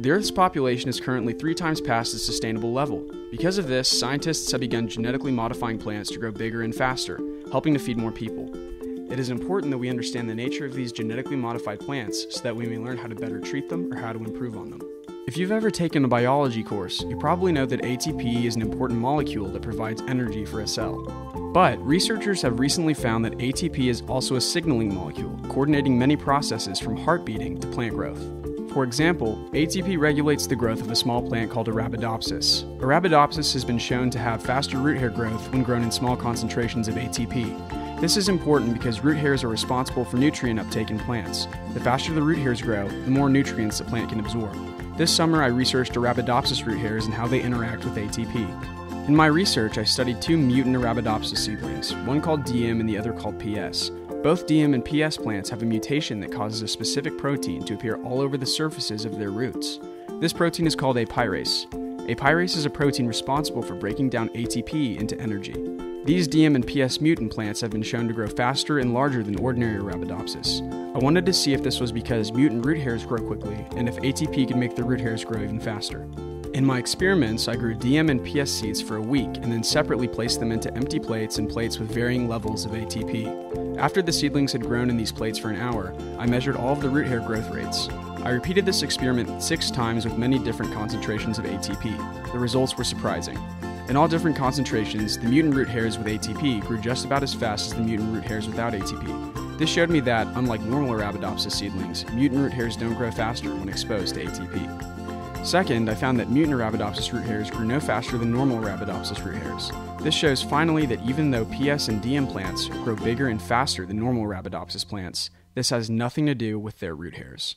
The Earth's population is currently three times past its sustainable level. Because of this, scientists have begun genetically modifying plants to grow bigger and faster, helping to feed more people. It is important that we understand the nature of these genetically modified plants so that we may learn how to better treat them or how to improve on them. If you've ever taken a biology course, you probably know that ATP is an important molecule that provides energy for a cell. But researchers have recently found that ATP is also a signaling molecule, coordinating many processes from heart beating to plant growth. For example, ATP regulates the growth of a small plant called Arabidopsis. Arabidopsis has been shown to have faster root hair growth when grown in small concentrations of ATP. This is important because root hairs are responsible for nutrient uptake in plants. The faster the root hairs grow, the more nutrients the plant can absorb. This summer, I researched Arabidopsis root hairs and how they interact with ATP. In my research, I studied two mutant Arabidopsis seedlings, one called DM and the other called PS. Both DM and PS plants have a mutation that causes a specific protein to appear all over the surfaces of their roots. This protein is called apyrase. A pyrase is a protein responsible for breaking down ATP into energy. These DM and PS mutant plants have been shown to grow faster and larger than ordinary Arabidopsis. I wanted to see if this was because mutant root hairs grow quickly and if ATP could make the root hairs grow even faster. In my experiments, I grew DM and PS seeds for a week and then separately placed them into empty plates and plates with varying levels of ATP. After the seedlings had grown in these plates for an hour, I measured all of the root hair growth rates. I repeated this experiment six times with many different concentrations of ATP. The results were surprising. In all different concentrations, the mutant root hairs with ATP grew just about as fast as the mutant root hairs without ATP. This showed me that, unlike normal Arabidopsis seedlings, mutant root hairs don't grow faster when exposed to ATP. Second, I found that mutant Arabidopsis root hairs grew no faster than normal Arabidopsis root hairs. This shows finally that even though PS and DM plants grow bigger and faster than normal Arabidopsis plants, this has nothing to do with their root hairs.